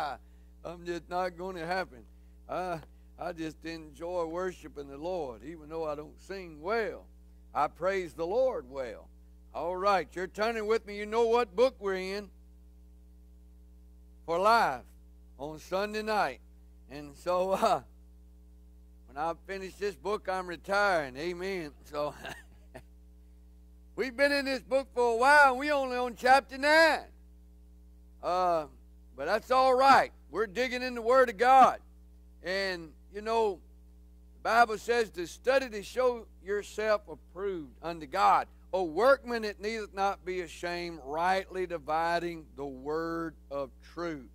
I'm just not going to happen. I, I just enjoy worshiping the Lord, even though I don't sing well. I praise the Lord well. All right, you're turning with me. You know what book we're in for life on Sunday night. And so uh, when I finish this book, I'm retiring. Amen. So we've been in this book for a while, we only on chapter 9. Uh, but that's all right. We're digging in the Word of God. And, you know, the Bible says to study to show yourself approved unto God. A workman that needeth not be ashamed, rightly dividing the word of truth.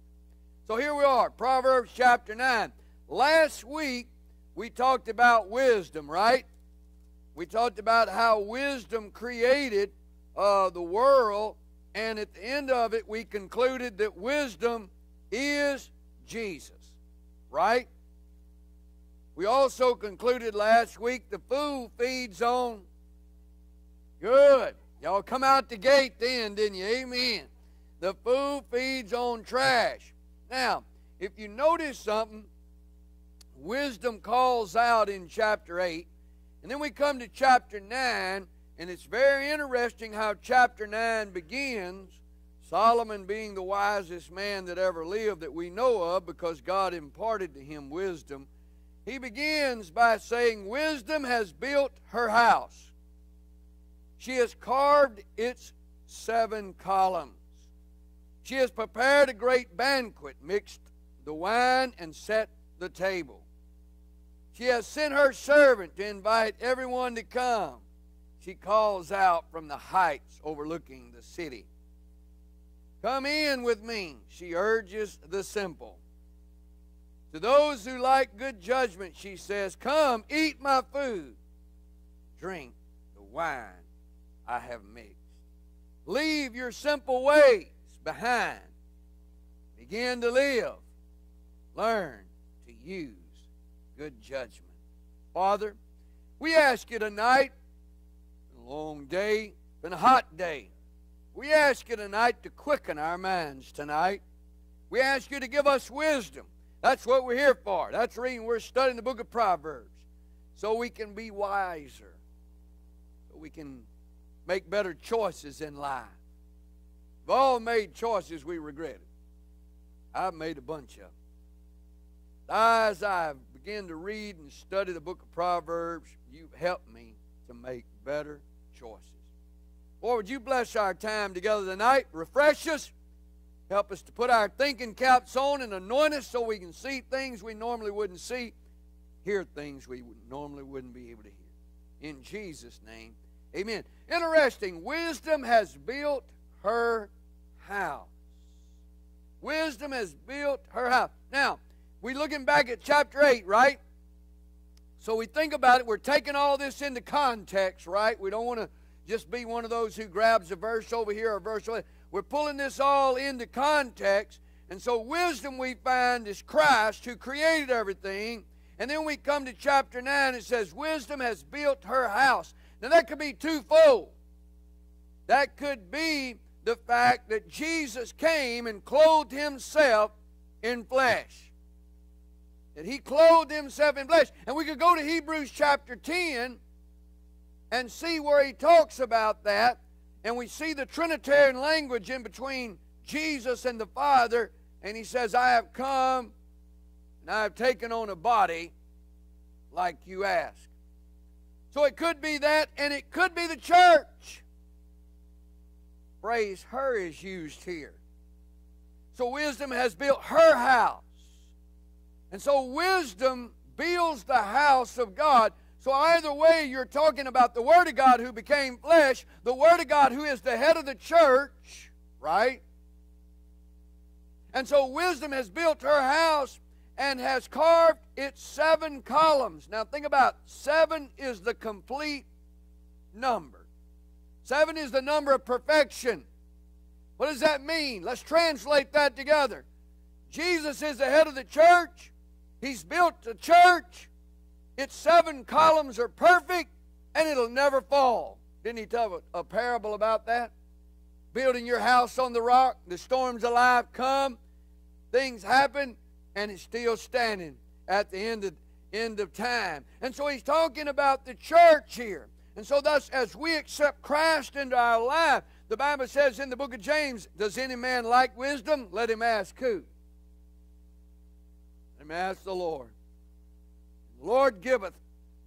So here we are, Proverbs chapter 9. Last week, we talked about wisdom, right? We talked about how wisdom created uh, the world, and at the end of it, we concluded that wisdom is Jesus, right? We also concluded last week the fool feeds on good. Y'all come out the gate then, didn't you? Amen. The fool feeds on trash. Now, if you notice something, wisdom calls out in chapter 8, and then we come to chapter 9, and it's very interesting how chapter 9 begins. Solomon being the wisest man that ever lived that we know of because God imparted to him wisdom. He begins by saying, Wisdom has built her house. She has carved its seven columns. She has prepared a great banquet, mixed the wine, and set the table. She has sent her servant to invite everyone to come. She calls out from the heights overlooking the city. Come in with me, she urges the simple. To those who like good judgment, she says, Come, eat my food, drink the wine I have mixed. Leave your simple ways behind. Begin to live. Learn to use good judgment. Father, we ask you tonight, long day, been a hot day. We ask you tonight to quicken our minds tonight. We ask you to give us wisdom. That's what we're here for. That's the reason we're studying the book of Proverbs. So we can be wiser. So we can make better choices in life. We've all made choices we regretted. I've made a bunch of them. As I begin to read and study the book of Proverbs, you've helped me to make better choices. Lord, would you bless our time together tonight? Refresh us. Help us to put our thinking caps on and anoint us so we can see things we normally wouldn't see, hear things we normally wouldn't be able to hear. In Jesus' name, amen. Interesting. Wisdom has built her house. Wisdom has built her house. Now, we're looking back at chapter 8, right? So we think about it. We're taking all this into context, right? We don't want to just be one of those who grabs a verse over here or a verse over there. We're pulling this all into context. And so wisdom we find is Christ who created everything. And then we come to chapter 9, it says, Wisdom has built her house. Now that could be twofold. That could be the fact that Jesus came and clothed himself in flesh. That he clothed himself in flesh. And we could go to Hebrews chapter 10 and see where he talks about that. And we see the Trinitarian language in between Jesus and the Father. And he says, I have come and I have taken on a body like you ask. So it could be that, and it could be the church phrase her is used here. So wisdom has built her house. And so wisdom builds the house of God. So either way, you're talking about the Word of God who became flesh, the Word of God who is the head of the church, right? And so wisdom has built her house and has carved its seven columns. Now think about seven is the complete number. Seven is the number of perfection. What does that mean? Let's translate that together. Jesus is the head of the church. He's built a church. Its seven columns are perfect, and it'll never fall. Didn't he tell a, a parable about that? Building your house on the rock, the storms of life come, things happen and it's still standing at the end of end of time. And so he's talking about the church here. And so thus as we accept Christ into our life, the Bible says in the book of James, does any man like wisdom? Let him ask who? Him ask the Lord. The Lord giveth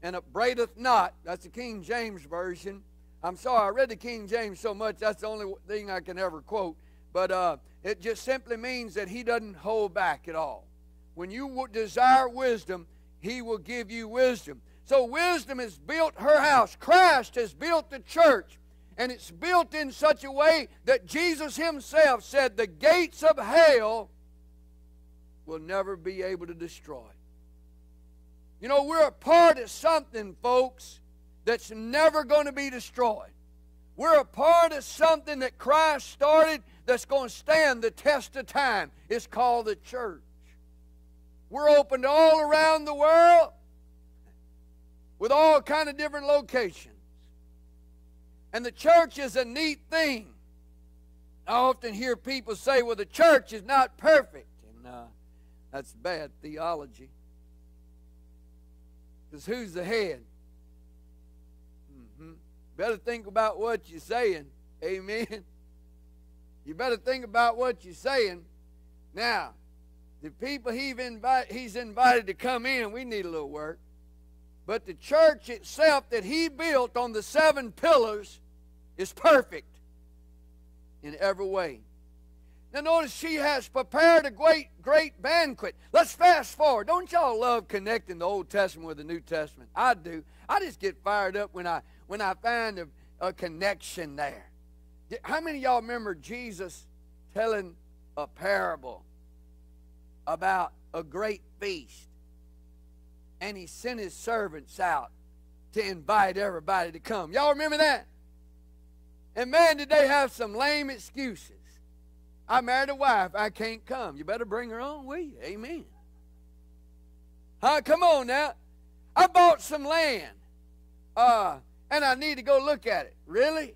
and upbraideth not. That's the King James Version. I'm sorry, I read the King James so much, that's the only thing I can ever quote. But uh, it just simply means that he doesn't hold back at all. When you desire wisdom, he will give you wisdom. So wisdom has built her house. Christ has built the church. And it's built in such a way that Jesus himself said the gates of hell will never be able to destroy. You know, we're a part of something, folks, that's never going to be destroyed. We're a part of something that Christ started that's going to stand the test of time. It's called the church. We're open all around the world with all kind of different locations. And the church is a neat thing. I often hear people say, well, the church is not perfect. And uh, that's bad theology. Because who's the head? Mm-hmm. Better think about what you're saying. Amen. You better think about what you're saying. Now, the people invite, he's invited to come in, we need a little work. But the church itself that he built on the seven pillars is perfect in every way. Now notice she has prepared a great, great banquet. Let's fast forward. Don't y'all love connecting the Old Testament with the New Testament? I do. I just get fired up when I when I find a, a connection there. How many y'all remember Jesus telling a parable about a great feast? And he sent his servants out to invite everybody to come. Y'all remember that? And man, did they have some lame excuses. I married a wife. I can't come. You better bring her on, will you? Amen. Huh? Come on now. I bought some land. Uh, and I need to go look at it. Really?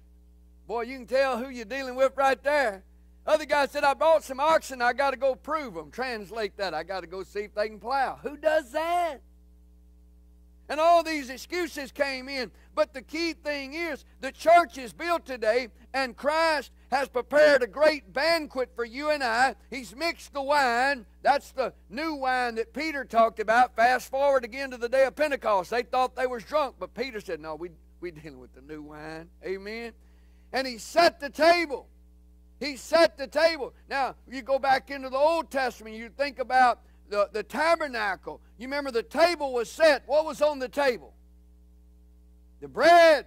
Boy, you can tell who you're dealing with right there. Other guy said, I bought some oxen. I got to go prove them. Translate that. I got to go see if they can plow. Who does that? And all these excuses came in. But the key thing is the church is built today, and Christ has prepared a great banquet for you and I. He's mixed the wine. That's the new wine that Peter talked about. Fast forward again to the day of Pentecost. They thought they was drunk, but Peter said, No, we we dealing with the new wine. Amen. And he set the table. He set the table. Now, you go back into the Old Testament, you think about the, the tabernacle. You remember the table was set. What was on the table? The bread.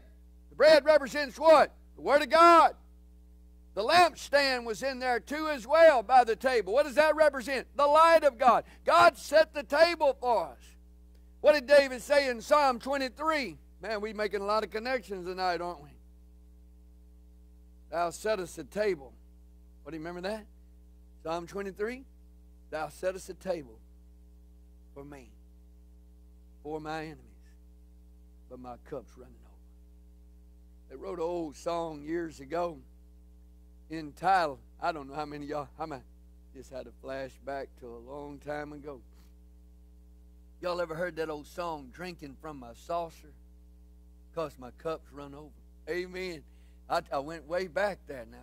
The bread represents what? The Word of God. The lampstand was in there too as well by the table. What does that represent? The light of God. God set the table for us. What did David say in Psalm 23? Man, we're making a lot of connections tonight, aren't we? Thou settest a table. What do you remember that? Psalm 23. Thou settest a table for me, for my enemies, but my cup's running over. They wrote an old song years ago entitled, I don't know how many y'all, I just had a flashback to a long time ago. Y'all ever heard that old song, Drinking from My Saucer? Because my cup's run over. Amen. I, I went way back there now.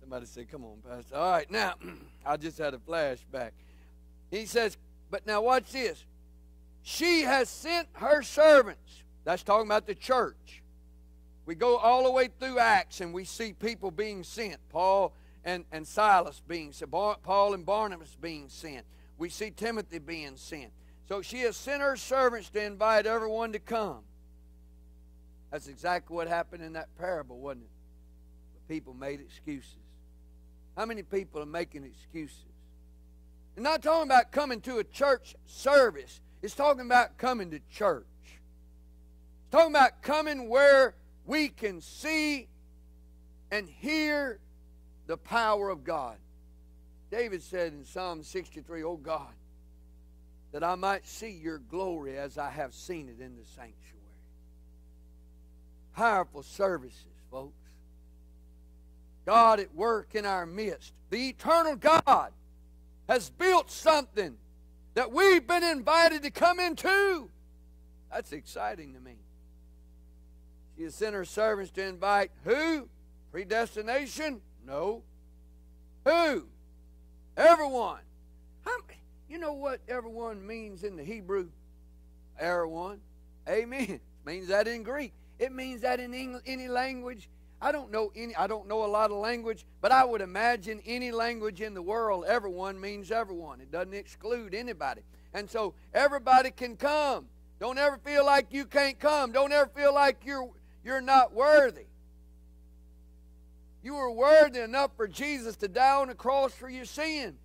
Somebody said, Come on, Pastor. All right, now, I just had a flashback. He says, But now watch this. She has sent her servants. That's talking about the church. We go all the way through Acts and we see people being sent. Paul and, and Silas being sent. Paul and Barnabas being sent. We see Timothy being sent. So she has sent her servants to invite everyone to come. That's exactly what happened in that parable, wasn't it? The people made excuses. How many people are making excuses? And not talking about coming to a church service. It's talking about coming to church. It's talking about coming where we can see and hear the power of God. David said in Psalm 63, Oh God, that I might see your glory as I have seen it in the sanctuary. Powerful services, folks. God at work in our midst. The eternal God has built something that we've been invited to come into. That's exciting to me. She has sent her servants to invite who? Predestination? No. Who? Everyone. How, you know what everyone means in the Hebrew? Everyone. Amen. Means that in Greek. It means that in English, any language. I don't know any. I don't know a lot of language, but I would imagine any language in the world, everyone means everyone. It doesn't exclude anybody, and so everybody can come. Don't ever feel like you can't come. Don't ever feel like you're you're not worthy. You were worthy enough for Jesus to die on the cross for your sin.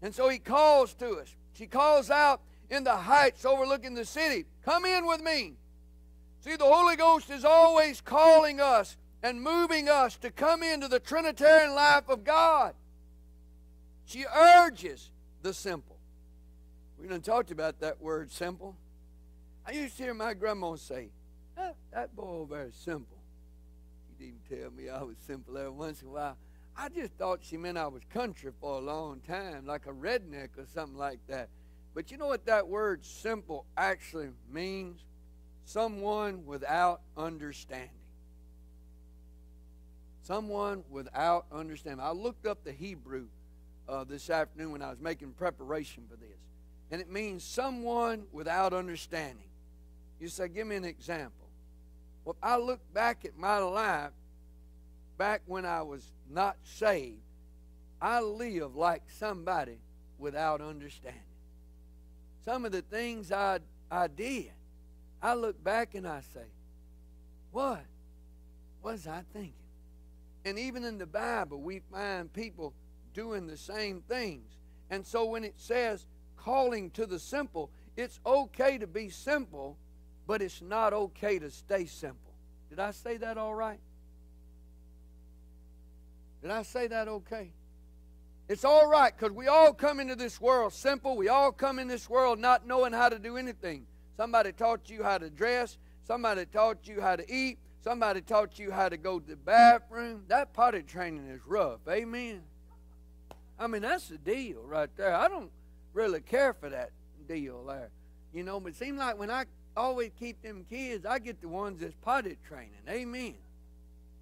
And so he calls to us. She calls out in the heights overlooking the city, Come in with me. See, the Holy Ghost is always calling us and moving us to come into the Trinitarian life of God. She urges the simple. We're going to talk about that word simple. I used to hear my grandma say, that, boy there is simple. She didn't tell me I was simple every once in a while. I just thought she meant I was country for a long time, like a redneck or something like that. But you know what that word simple actually means? Someone without understanding. Someone without understanding. I looked up the Hebrew uh, this afternoon when I was making preparation for this. And it means someone without understanding. You say, give me an example. Well, I look back at my life, back when I was not saved, I live like somebody without understanding. Some of the things I, I did, I look back and I say, what was I thinking? And even in the Bible, we find people doing the same things. And so when it says calling to the simple, it's okay to be simple, but it's not okay to stay simple. Did I say that all right? Did I say that okay? It's all right because we all come into this world simple. We all come in this world not knowing how to do anything. Somebody taught you how to dress. Somebody taught you how to eat. Somebody taught you how to go to the bathroom. That potty training is rough. Amen. I mean, that's the deal right there. I don't really care for that deal there. You know, but it seemed like when I always keep them kids, I get the ones that's potty training. Amen.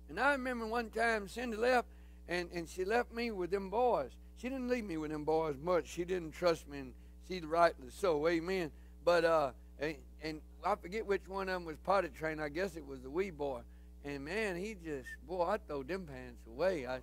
And I remember one time Cindy left, and, and she left me with them boys. She didn't leave me with them boys much. She didn't trust me, and she's rightly so. Amen. But uh, and, and I forget which one of them was potty trained. I guess it was the wee boy. And man, he just boy, I throw them pants away. I,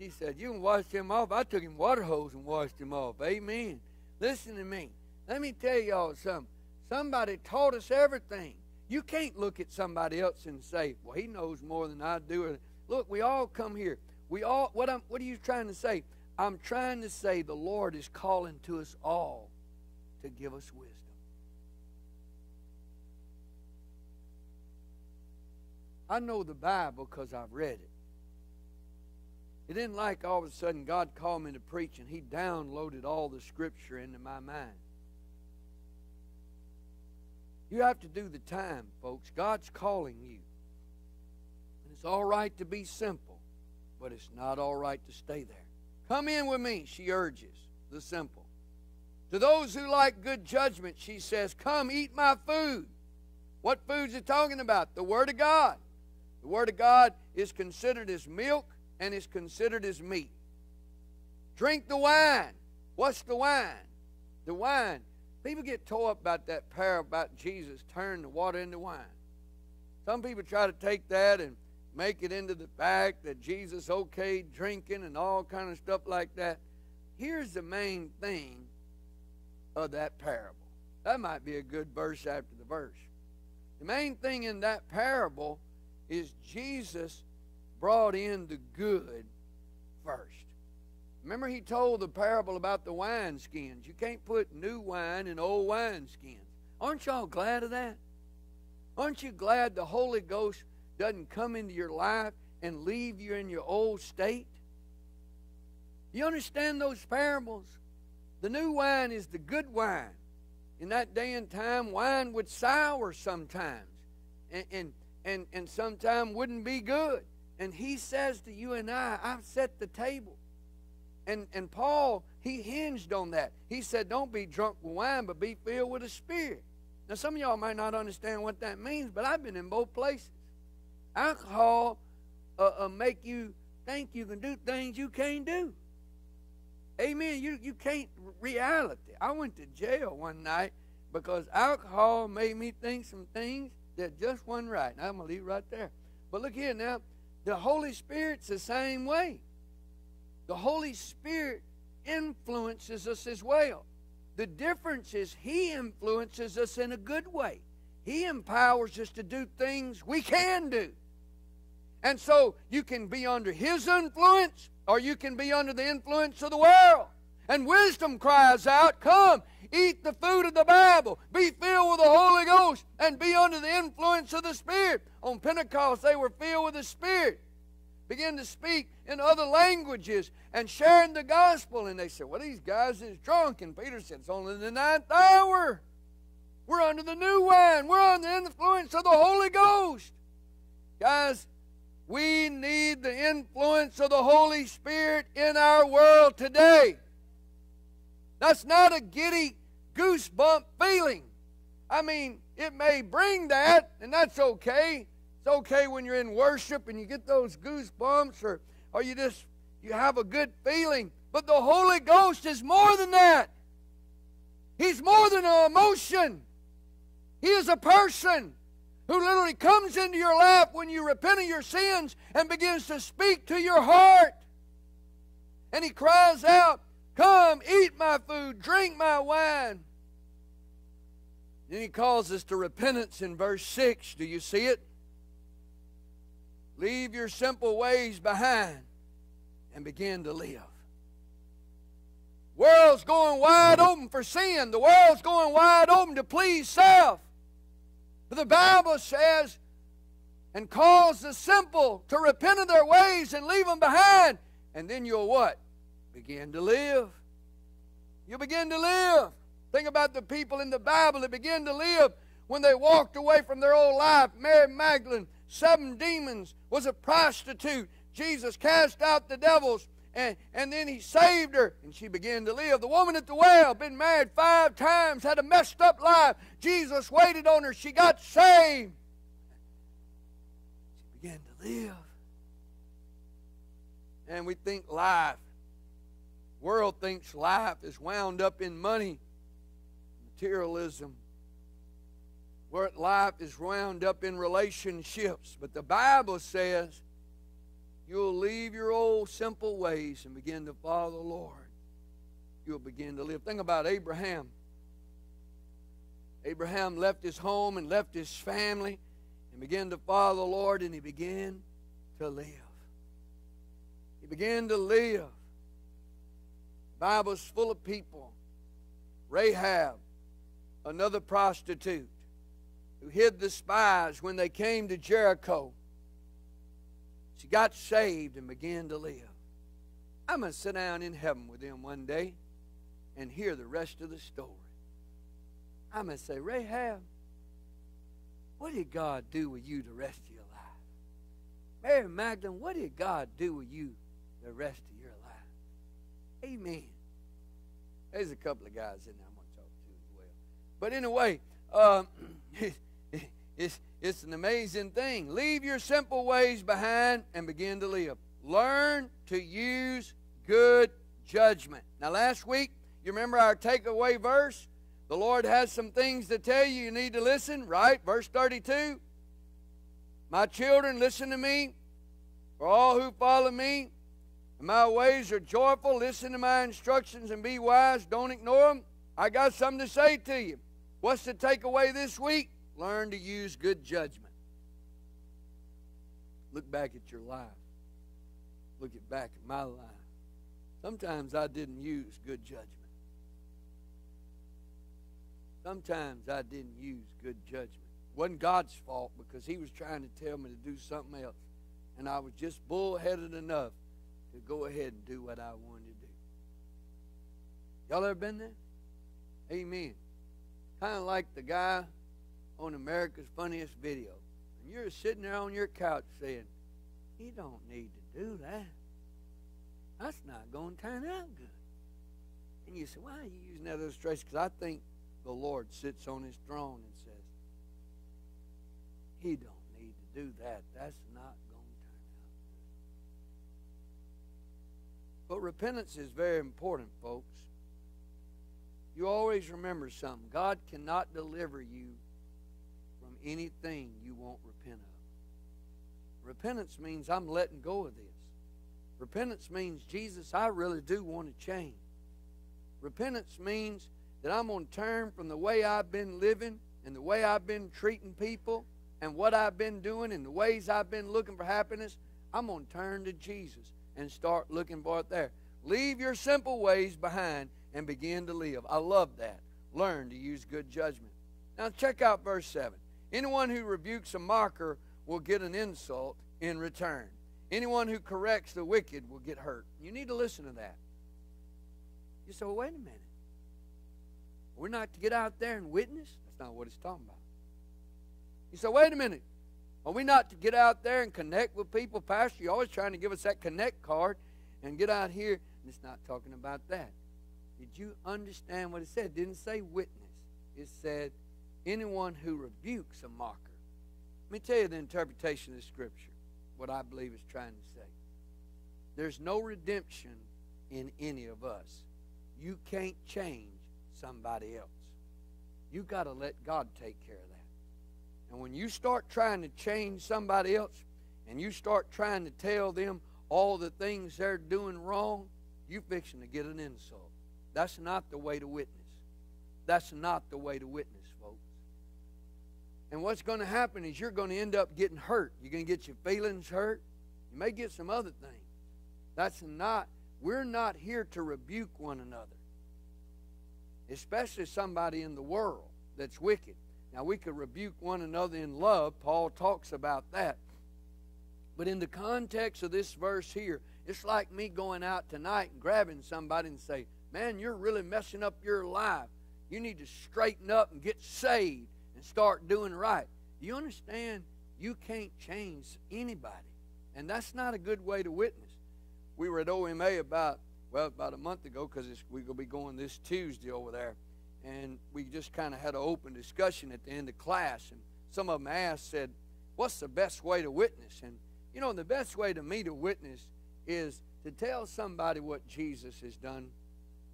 she said, "You can wash him off." I took him water hose and washed him off. Amen. Listen to me. Let me tell y'all something. Somebody taught us everything. You can't look at somebody else and say, "Well, he knows more than I do." Look, we all come here. We all. What I'm. What are you trying to say? I'm trying to say the Lord is calling to us all to give us wisdom. I know the Bible because I've read it. It isn't like all of a sudden God called me to preach and He downloaded all the Scripture into my mind. You have to do the time, folks. God's calling you. And it's all right to be simple, but it's not all right to stay there. Come in with me, she urges, the simple. To those who like good judgment, she says, Come eat my food. What food's it talking about? The Word of God. The Word of God is considered as milk and is considered as meat. Drink the wine. What's the wine? The wine. People get tore up about that parable about Jesus turning the water into wine. Some people try to take that and make it into the fact that Jesus okayed drinking and all kind of stuff like that. Here's the main thing of that parable. That might be a good verse after the verse. The main thing in that parable is Jesus brought in the good first. Remember, he told the parable about the wine skins. You can't put new wine in old wine skins. Aren't y'all glad of that? Aren't you glad the Holy Ghost doesn't come into your life and leave you in your old state? You understand those parables? The new wine is the good wine. In that day and time, wine would sour sometimes. And, and and, and sometimes wouldn't be good. And he says to you and I, I've set the table. And, and Paul, he hinged on that. He said, Don't be drunk with wine, but be filled with the Spirit. Now, some of y'all might not understand what that means, but I've been in both places. Alcohol uh, uh, make you think you can do things you can't do. Amen. You, you can't reality. I went to jail one night because alcohol made me think some things that just wasn't right. Now, I'm going to leave right there. But look here now. The Holy Spirit's the same way. The Holy Spirit influences us as well. The difference is He influences us in a good way. He empowers us to do things we can do. And so you can be under His influence or you can be under the influence of the world. And wisdom cries out, Come, eat the food of the Bible, be filled with the Holy Ghost, and be under the influence of the Spirit. On Pentecost, they were filled with the Spirit. Begin to speak in other languages and sharing the gospel. And they said, Well, these guys is drunk. And Peter said, It's only the ninth hour. We're under the new wine. We're under the influence of the Holy Ghost. Guys, we need the influence of the Holy Spirit in our world today. That's not a giddy goosebump feeling. I mean, it may bring that, and that's okay. Okay when you're in worship and you get those goosebumps or, or you just you have a good feeling. But the Holy Ghost is more than that. He's more than an emotion. He is a person who literally comes into your lap when you repent of your sins and begins to speak to your heart. And he cries out, Come, eat my food, drink my wine. Then he calls us to repentance in verse 6. Do you see it? Leave your simple ways behind and begin to live. World's going wide open for sin. The world's going wide open to please self. But the Bible says, and calls the simple to repent of their ways and leave them behind. And then you'll what? Begin to live. You'll begin to live. Think about the people in the Bible that began to live when they walked away from their old life. Mary Magdalene, seven demons, was a prostitute. Jesus cast out the devils and, and then he saved her and she began to live. The woman at the well, been married five times, had a messed up life. Jesus waited on her. She got saved. She began to live. And we think life, world thinks life is wound up in money, materialism. Where life is wound up in relationships. But the Bible says you'll leave your old simple ways and begin to follow the Lord, you'll begin to live. Think about Abraham. Abraham left his home and left his family and began to follow the Lord, and he began to live. He began to live. The Bible's full of people. Rahab, another prostitute, who hid the spies when they came to Jericho she got saved and began to live. I'm going to sit down in heaven with them one day and hear the rest of the story. I'm going to say, Rahab, what did God do with you the rest of your life? Mary Magdalene, what did God do with you the rest of your life? Amen. There's a couple of guys in there I'm going to talk to as well. But anyway, um, it's, it's an amazing thing. Leave your simple ways behind and begin to live. Learn to use good judgment. Now, last week, you remember our takeaway verse? The Lord has some things to tell you. You need to listen, right? Verse 32. My children, listen to me. For all who follow me, my ways are joyful. Listen to my instructions and be wise. Don't ignore them. I got something to say to you. What's the takeaway this week? Learn to use good judgment. Look back at your life. Look at back at my life. Sometimes I didn't use good judgment. Sometimes I didn't use good judgment. It wasn't God's fault because He was trying to tell me to do something else. And I was just bullheaded enough to go ahead and do what I wanted to do. Y'all ever been there? Amen. Kind of like the guy on America's Funniest Video. And you're sitting there on your couch saying, he don't need to do that. that's not going to turn out good. And you say, why are you using that illustration? Because I think the Lord sits on his throne and says, he don't need to do that. That's not going to turn out good. But repentance is very important, folks. You always remember something. God cannot deliver you anything you won't repent of. Repentance means I'm letting go of this. Repentance means, Jesus, I really do want to change. Repentance means that I'm going to turn from the way I've been living and the way I've been treating people and what I've been doing and the ways I've been looking for happiness. I'm going to turn to Jesus and start looking for it there. Leave your simple ways behind and begin to live. I love that. Learn to use good judgment. Now, check out verse 7. Anyone who rebukes a mocker will get an insult in return. Anyone who corrects the wicked will get hurt. You need to listen to that. You say, well, wait a minute. We're not to get out there and witness? That's not what it's talking about. You say, wait a minute. Are we not to get out there and connect with people? Pastor, you're always trying to give us that connect card and get out here. And it's not talking about that. Did you understand what it said? It didn't say witness. It said anyone who rebukes a mocker. Let me tell you the interpretation of the scripture, what I believe is trying to say. There's no redemption in any of us. You can't change somebody else. You got to let God take care of that. And when you start trying to change somebody else and you start trying to tell them all the things they're doing wrong, you're fixing to get an insult. That's not the way to witness. That's not the way to witness. And what's going to happen is you're going to end up getting hurt. You're going to get your feelings hurt. You may get some other things. That's not, we're not here to rebuke one another, especially somebody in the world that's wicked. Now, we could rebuke one another in love. Paul talks about that. But in the context of this verse here, it's like me going out tonight and grabbing somebody and say, Man, you're really messing up your life. You need to straighten up and get saved and start doing right. You understand? You can't change anybody. And that's not a good way to witness. We were at OMA about, well, about a month ago because we're going to be going this Tuesday over there. And we just kind of had an open discussion at the end of class. And some of them asked, said, What's the best way to witness? And, you know, the best way to me to witness is to tell somebody what Jesus has done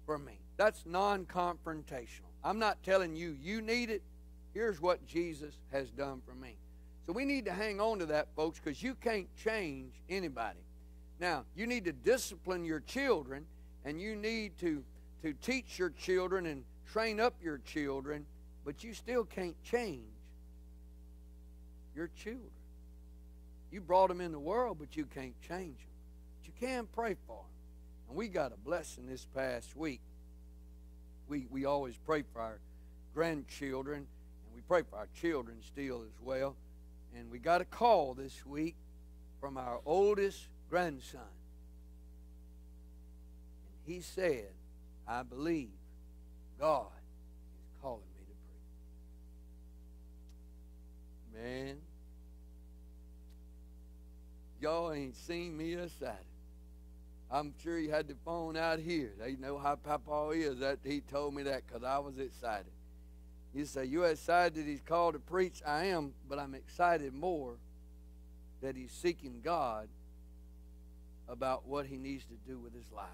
for me. That's non confrontational. I'm not telling you you need it. Here's what Jesus has done for me. So we need to hang on to that, folks, because you can't change anybody. Now, you need to discipline your children, and you need to, to teach your children and train up your children, but you still can't change your children. You brought them in the world, but you can't change them. But you can pray for them. And we got a blessing this past week. We, we always pray for our grandchildren, pray for our children still as well. And we got a call this week from our oldest grandson. And he said, I believe God is calling me to preach. Man, y'all ain't seen me excited. I'm sure he had the phone out here. They know how Papa is. That he told me that because I was excited. You say you excited that he's called to preach? I am, but I'm excited more that he's seeking God about what he needs to do with his life.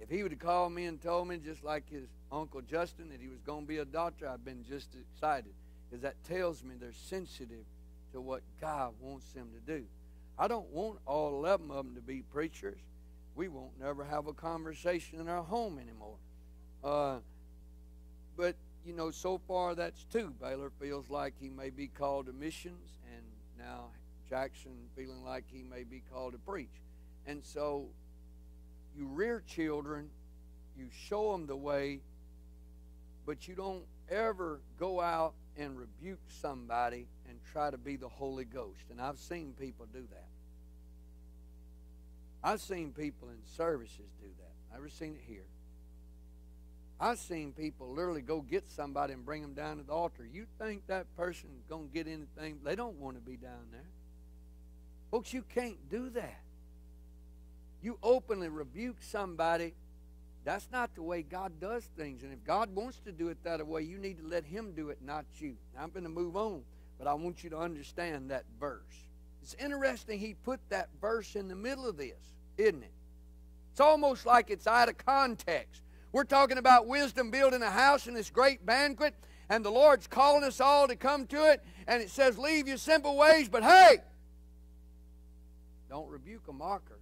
If he would have called me and told me, just like his Uncle Justin, that he was going to be a doctor, I've been just excited. Because that tells me they're sensitive to what God wants them to do. I don't want all 11 of them to be preachers. We won't never have a conversation in our home anymore. Uh, but, you know, so far that's two. Baylor feels like he may be called to missions, and now Jackson feeling like he may be called to preach. And so you rear children, you show them the way, but you don't ever go out and rebuke somebody and try to be the Holy Ghost. And I've seen people do that. I've seen people in services do that. I've never seen it here. I've seen people literally go get somebody and bring them down to the altar. You think that person's going to get anything? They don't want to be down there. Folks, you can't do that. you openly rebuke somebody, that's not the way God does things. And if God wants to do it that way, you need to let Him do it, not you. Now, I'm going to move on, but I want you to understand that verse. It's interesting He put that verse in the middle of this, isn't it? It's almost like it's out of context. We're talking about wisdom building a house in this great banquet, and the Lord's calling us all to come to it, and it says, Leave your simple ways, but hey, don't rebuke a mocker.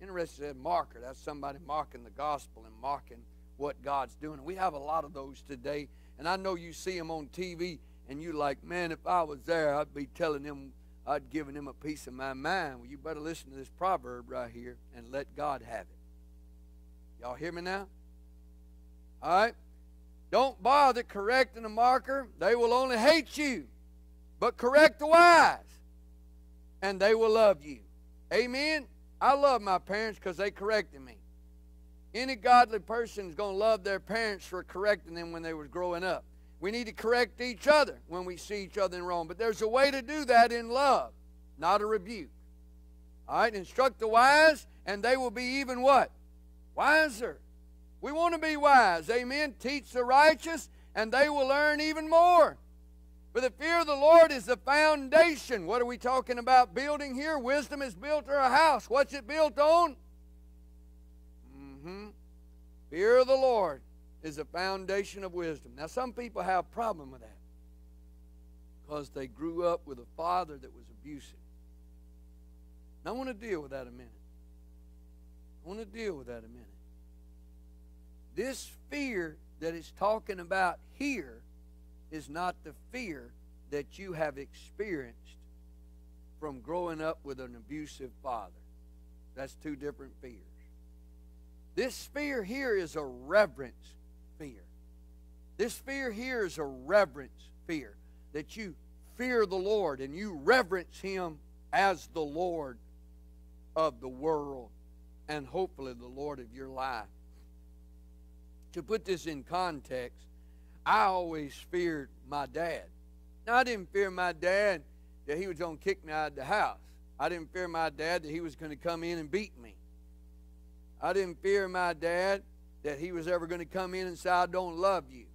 Interested in marker. That's somebody mocking the gospel and mocking what God's doing. We have a lot of those today, and I know you see them on TV, and you're like, man, if I was there, I'd be telling them, I'd given them a piece of my mind. Well, you better listen to this proverb right here and let God have it. Y'all hear me now? All right? Don't bother correcting a marker. They will only hate you. But correct the wise, and they will love you. Amen? I love my parents because they corrected me. Any godly person is going to love their parents for correcting them when they were growing up. We need to correct each other when we see each other in wrong. But there's a way to do that in love, not a rebuke. All right, instruct the wise, and they will be even what? Wiser. We want to be wise. Amen. Teach the righteous, and they will learn even more. For the fear of the Lord is the foundation. What are we talking about building here? Wisdom is built or a house. What's it built on? Mm-hmm. Fear of the Lord is the foundation of wisdom. Now, some people have a problem with that because they grew up with a father that was abusive. And I want to deal with that a minute. I want to deal with that a minute. This fear that it's talking about here is not the fear that you have experienced from growing up with an abusive father. That's two different fears. This fear here is a reverence fear. This fear here is a reverence fear that you fear the Lord and you reverence Him as the Lord of the world and hopefully the Lord of your life. To put this in context, I always feared my dad. Now, I didn't fear my dad that he was going to kick me out of the house. I didn't fear my dad that he was going to come in and beat me. I didn't fear my dad that he was ever going to come in and say, I don't love you.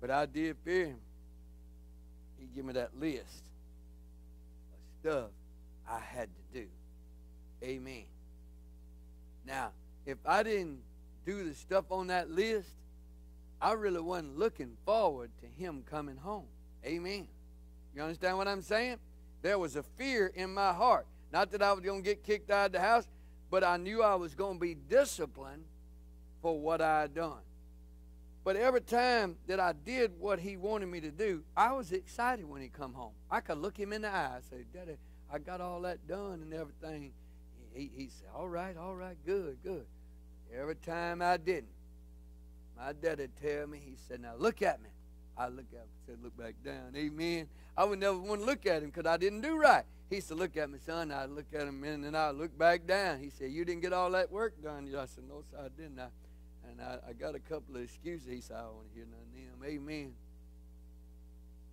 But I did fear him. He gave me that list of stuff I had to do. Amen. Now, if I didn't do the stuff on that list, I really wasn't looking forward to him coming home. Amen. You understand what I'm saying? There was a fear in my heart. Not that I was going to get kicked out of the house, but I knew I was going to be disciplined for what I had done. But every time that I did what he wanted me to do, I was excited when he come home. I could look him in the eye and say, Daddy, I got all that done and everything. He, he said, all right, all right, good, good. Every time I didn't, my daddy would tell me, he said, now look at me. I look at him, said, look back down. Amen. I would never want to look at him because I didn't do right. He said, look at me, son. I'd look at him and then I'd look back down. He said, you didn't get all that work done. I said, no, sir, I didn't. I, and I, I got a couple of excuses. He said, I don't want to hear none of them. Amen.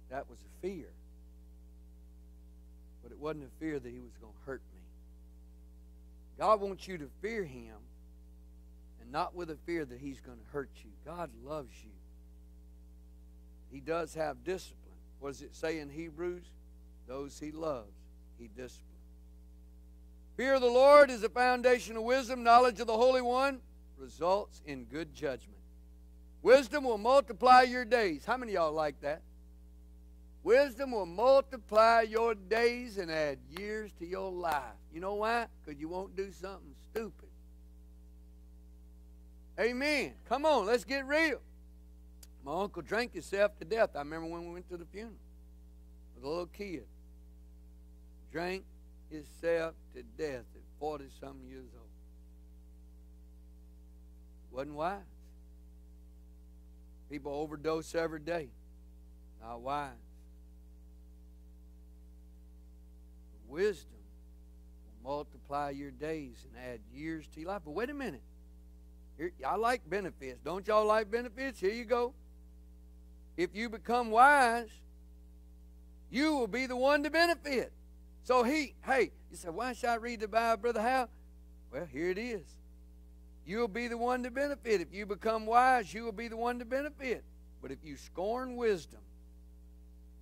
That was a fear. But it wasn't a fear that he was going to hurt me. God wants you to fear him and not with a fear that he's going to hurt you. God loves you. He does have discipline. What does it say in Hebrews? Those he loves, he disciplines. Fear of the Lord is the foundation of wisdom. Knowledge of the Holy One results in good judgment. Wisdom will multiply your days. How many y'all like that? Wisdom will multiply your days and add years to your life. You know why? Because you won't do something stupid. Amen. Come on, let's get real. My uncle drank himself to death. I remember when we went to the funeral with a little kid. Drank himself to death at 40 some years old. Wasn't wise. People overdose every day. Not wise. Wisdom will multiply your days and add years to your life. But wait a minute. I like benefits. Don't y'all like benefits? Here you go. If you become wise, you will be the one to benefit. So he, hey, you said, why should I read the Bible, Brother Hal? Well, here it is. You'll be the one to benefit. If you become wise, you will be the one to benefit. But if you scorn wisdom,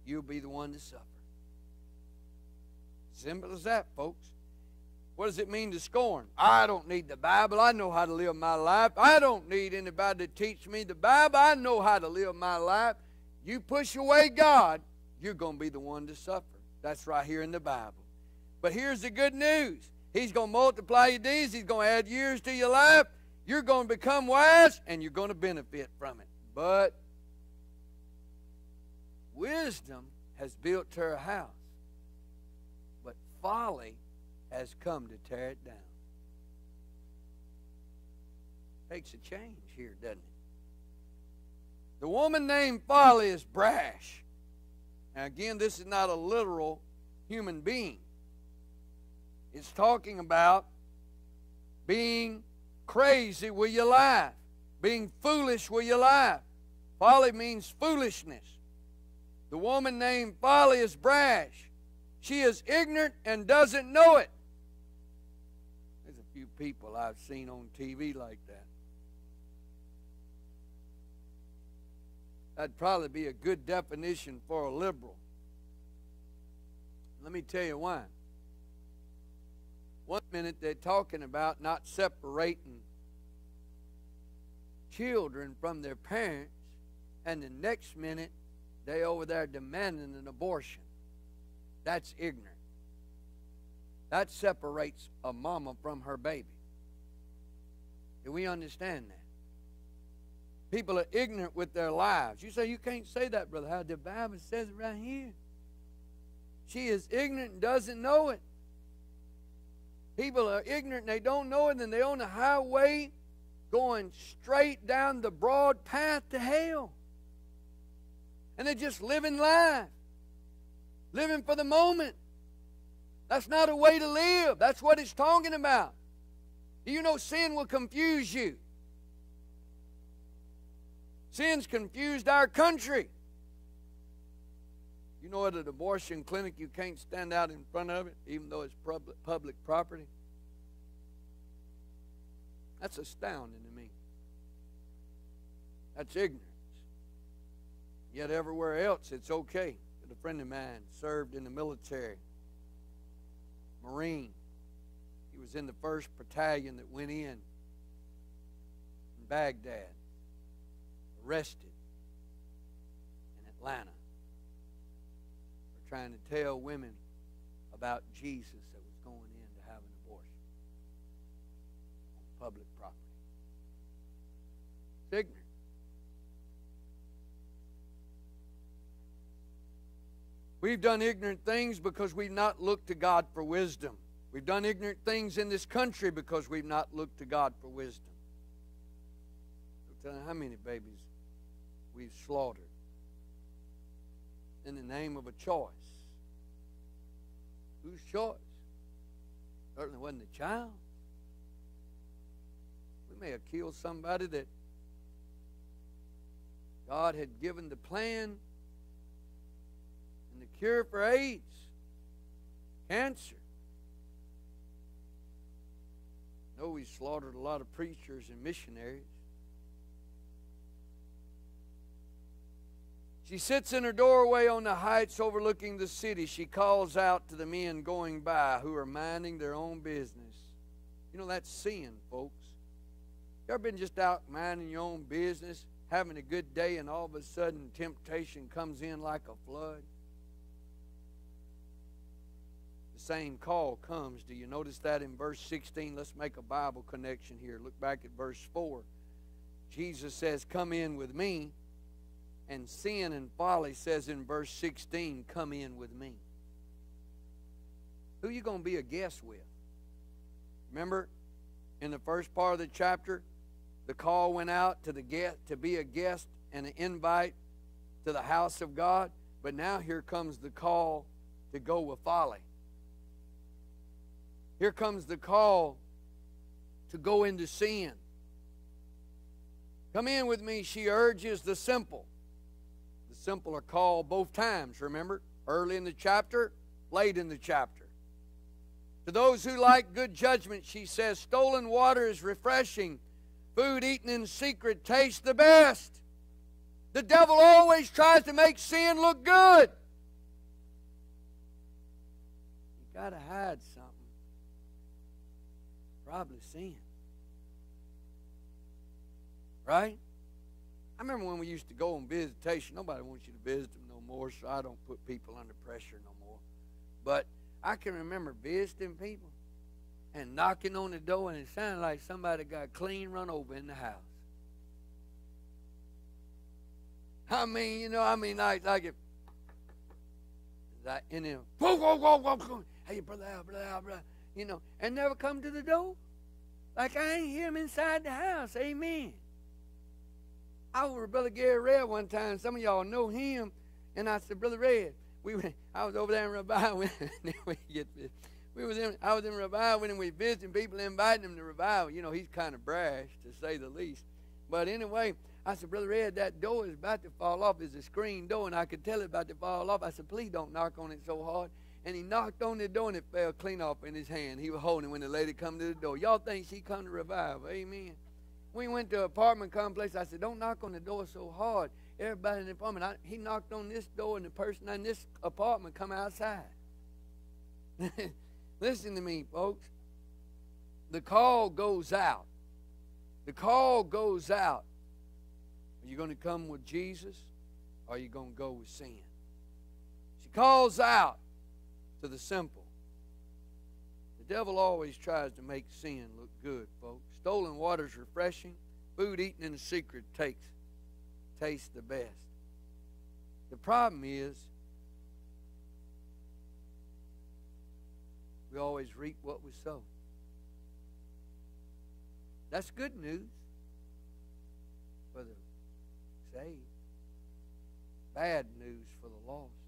you'll be the one to suffer. Simple as that, folks. What does it mean to scorn? I don't need the Bible. I know how to live my life. I don't need anybody to teach me the Bible. I know how to live my life. You push away God, you're going to be the one to suffer. That's right here in the Bible. But here's the good news He's going to multiply your days, He's going to add years to your life. You're going to become wise, and you're going to benefit from it. But wisdom has built her house, but folly has come to tear it down. Takes a change here, doesn't it? The woman named Folly is brash. Now, again, this is not a literal human being. It's talking about being crazy with your life, being foolish with your life. Folly means foolishness. The woman named Folly is brash. She is ignorant and doesn't know it. Few people I've seen on TV like that. That'd probably be a good definition for a liberal. Let me tell you why. One minute they're talking about not separating children from their parents, and the next minute they over there demanding an abortion. That's ignorant. That separates a mama from her baby. Do we understand that? People are ignorant with their lives. You say you can't say that, brother. How the Bible says it right here. She is ignorant and doesn't know it. People are ignorant and they don't know it, and they're on the highway going straight down the broad path to hell. And they're just living life, living for the moment. That's not a way to live. That's what it's talking about. You know, sin will confuse you. Sin's confused our country. You know, at an abortion clinic, you can't stand out in front of it, even though it's public, public property. That's astounding to me. That's ignorance. Yet everywhere else, it's okay. A friend of mine served in the military, Marine. He was in the first battalion that went in in Baghdad, arrested in Atlanta for trying to tell women about Jesus that was going in to have an abortion on public property. Ignorant. We've done ignorant things because we've not looked to God for wisdom. We've done ignorant things in this country because we've not looked to God for wisdom. I'll tell you how many babies we've slaughtered in the name of a choice. Whose choice? Certainly wasn't the child. We may have killed somebody that God had given the plan and the cure for AIDS, cancer. No, we slaughtered a lot of preachers and missionaries. She sits in her doorway on the heights overlooking the city. She calls out to the men going by who are minding their own business. You know, that's sin, folks. You ever been just out minding your own business, having a good day, and all of a sudden temptation comes in like a flood? The same call comes. Do you notice that in verse 16? Let's make a Bible connection here. Look back at verse 4. Jesus says, Come in with me and sin and folly says in verse 16, Come in with me. Who you going to be a guest with? Remember, in the first part of the chapter, the call went out to the guest to be a guest and an invite to the house of God. But now here comes the call to go with folly. Here comes the call to go into sin. Come in with me, she urges the simple The simple are called both times, remember? Early in the chapter, late in the chapter. To those who like good judgment, she says, stolen water is refreshing. Food eaten in secret tastes the best. The devil always tries to make sin look good. You got to hide something. Probably sin. Right? I remember when we used to go on visitation. Nobody wants you to visit them no more, so I don't put people under pressure no more. But I can remember visiting people and knocking on the door, and it sounded like somebody got clean run over in the house. I mean, you know, I mean, like, like it, like, and then, whoa, whoa, whoa, hey, brother, brother, brother, you know, and never come to the door. Like I ain't hear him inside the house. Amen. I was with Brother Gary Red one time. Some of y'all know him. And I said, Brother Red, we were, I was over there in revival. we get. We was in, I was in revival and we visiting people, inviting them to revival. You know, he's kind of brash, to say the least. But anyway, I said, Brother Red, that door is about to fall off. It's a screen door, and I could tell it about to fall off. I said, please don't knock on it so hard. And he knocked on the door, and it fell clean off in his hand. He was holding when the lady come to the door. Y'all think she come to revival? Amen we went to apartment complex. I said, don't knock on the door so hard. Everybody in the apartment, I, he knocked on this door, and the person in this apartment come outside. Listen to me, folks. The call goes out. The call goes out. Are you going to come with Jesus? Or are you going to go with sin? She calls out to the simple. The devil always tries to make sin look good, folks. Stolen water is refreshing. Food eaten in secret takes tastes the best. The problem is we always reap what we sow. That's good news for the saved. Bad news for the lost.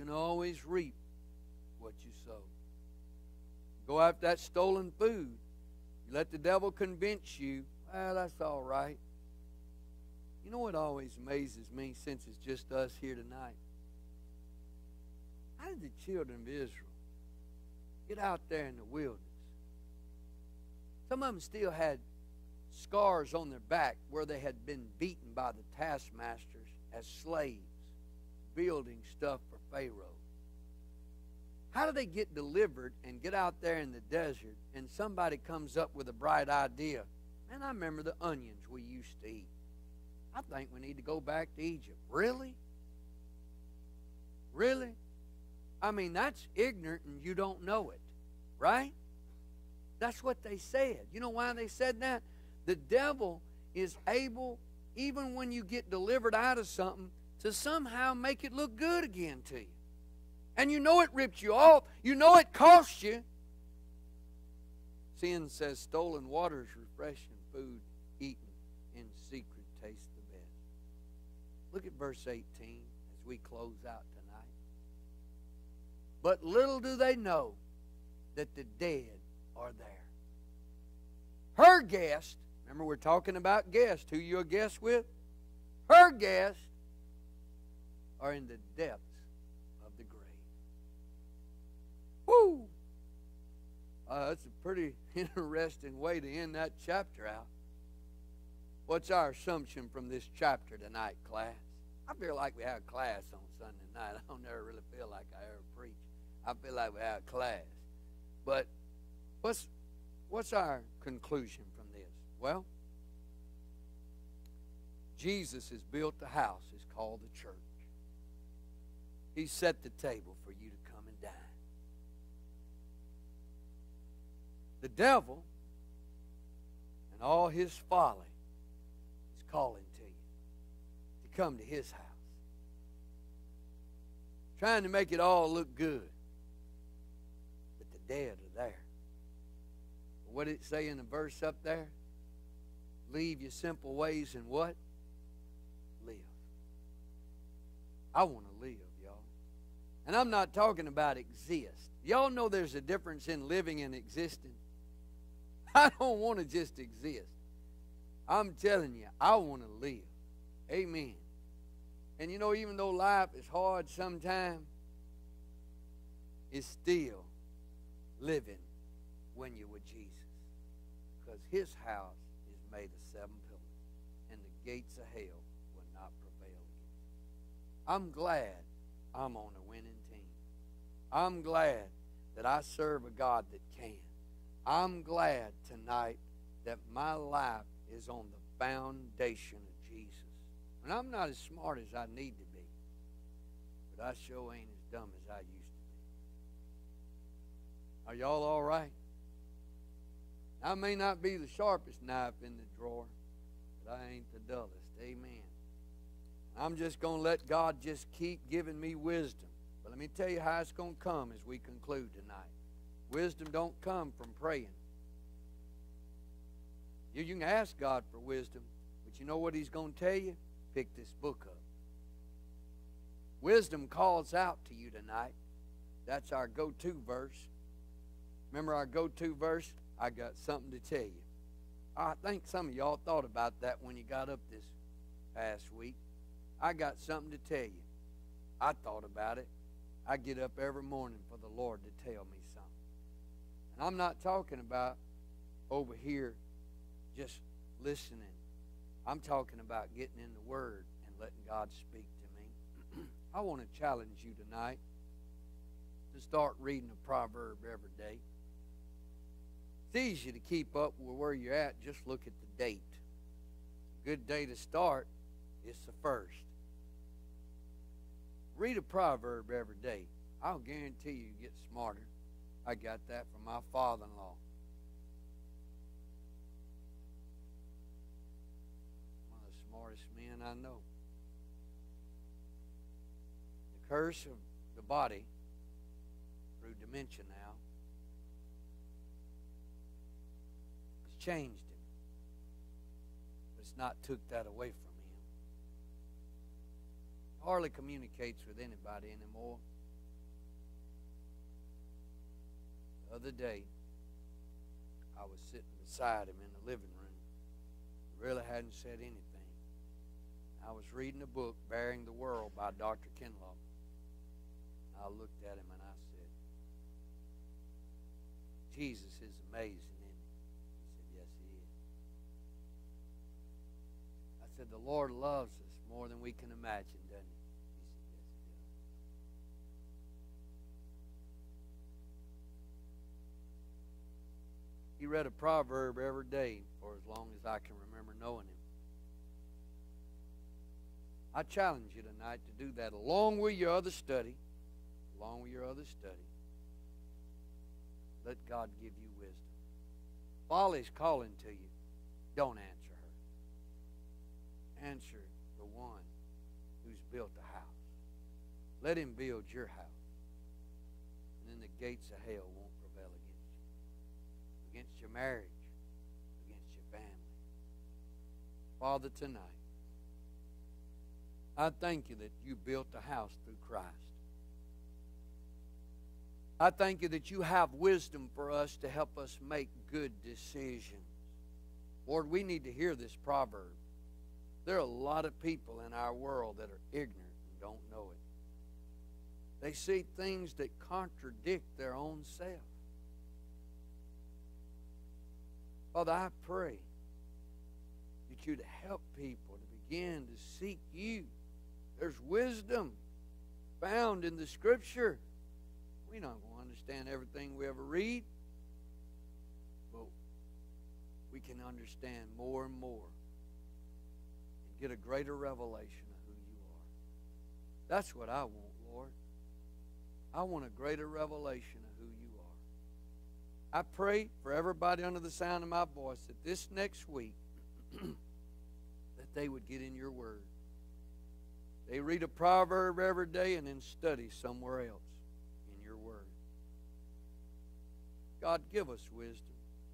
Can always reap what you sow. Go after that stolen food. You let the devil convince you, well, that's all right. You know what always amazes me since it's just us here tonight? How did the children of Israel get out there in the wilderness? Some of them still had scars on their back where they had been beaten by the taskmasters as slaves, building stuff Pharaoh. How do they get delivered and get out there in the desert and somebody comes up with a bright idea? Man, I remember the onions we used to eat. I think we need to go back to Egypt. Really? Really? I mean, that's ignorant and you don't know it, right? That's what they said. You know why they said that? The devil is able, even when you get delivered out of something, to somehow make it look good again to you and you know it ripped you off. You know it cost you. Sin says stolen water is refreshing food eaten in secret tastes the best. Look at verse 18 as we close out tonight. But little do they know that the dead are there. Her guest, remember we're talking about guests, who you're a guest with? Her guests are in the depths of the grave. Woo! Uh, that's a pretty interesting way to end that chapter out. What's our assumption from this chapter tonight, class? I feel like we have class on Sunday night. I don't ever really feel like I ever preach. I feel like we have class. But what's what's our conclusion from this? Well, Jesus has built the house. It's called the church. He set the table for you to come and dine. The devil and all his folly is calling to you to come to his house. Trying to make it all look good. But the dead are there. What did it say in the verse up there? Leave your simple ways and what? Live. I want to live. And I'm not talking about exist. Y'all know there's a difference in living and existing. I don't want to just exist. I'm telling you, I want to live. Amen. And you know, even though life is hard sometimes, it's still living when you're with Jesus. Because his house is made of seven pillars, and the gates of hell will not prevail against it. I'm glad I'm on a winning. I'm glad that I serve a God that can. I'm glad tonight that my life is on the foundation of Jesus. And I'm not as smart as I need to be, but I sure ain't as dumb as I used to be. Are y'all all right? I may not be the sharpest knife in the drawer, but I ain't the dullest. Amen. I'm just going to let God just keep giving me wisdom. But let me tell you how it's going to come as we conclude tonight. Wisdom don't come from praying. You, you can ask God for wisdom, but you know what He's going to tell you? Pick this book up. Wisdom calls out to you tonight. That's our go to verse. Remember our go to verse? I got something to tell you. I think some of y'all thought about that when you got up this past week. I got something to tell you. I thought about it. I get up every morning for the Lord to tell me something. And I'm not talking about over here just listening. I'm talking about getting in the Word and letting God speak to me. I want to challenge you tonight to start reading a proverb every day. It's easy to keep up with where you're at. Just look at the date. A good day to start is the first. Read a proverb every day. I'll guarantee you get smarter. I got that from my father in law. One of the smartest men I know. The curse of the body through dementia now has changed him. But it's not took that away from. Hardly communicates with anybody anymore. The other day, I was sitting beside him in the living room. Really hadn't said anything. I was reading a book, Bearing the World by Dr. Kinlaw. I looked at him and I said, Jesus is amazing, isn't he? He said, Yes, he is. I said, The Lord loves us more than we can imagine, doesn't he? He read a proverb every day for as long as I can remember knowing him. I challenge you tonight to do that along with your other study. Along with your other study. Let God give you wisdom. Folly's calling to you. Don't answer her. Answer the one who's built the house. Let him build your house. And then the gates of hell won't your marriage, against your family. Father, tonight, I thank you that you built a house through Christ. I thank you that you have wisdom for us to help us make good decisions. Lord, we need to hear this proverb. There are a lot of people in our world that are ignorant and don't know it. They see things that contradict their own self. Father, I pray that you'd help people to begin to seek you. There's wisdom found in the Scripture. We're not going to understand everything we ever read, but we can understand more and more and get a greater revelation of who you are. That's what I want, Lord. I want a greater revelation I pray for everybody under the sound of my voice that this next week that they would get in your word. They read a proverb every day and then study somewhere else in your word. God, give us wisdom.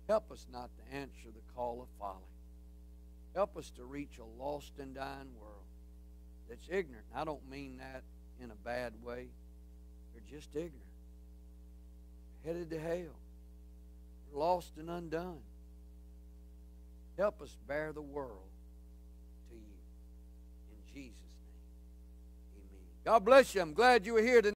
Help us not to answer the call of folly. Help us to reach a lost and dying world that's ignorant. I don't mean that in a bad way. They're just ignorant. Headed to hell lost and undone. Help us bear the world to you. In Jesus' name, amen. God bless you. I'm glad you were here tonight.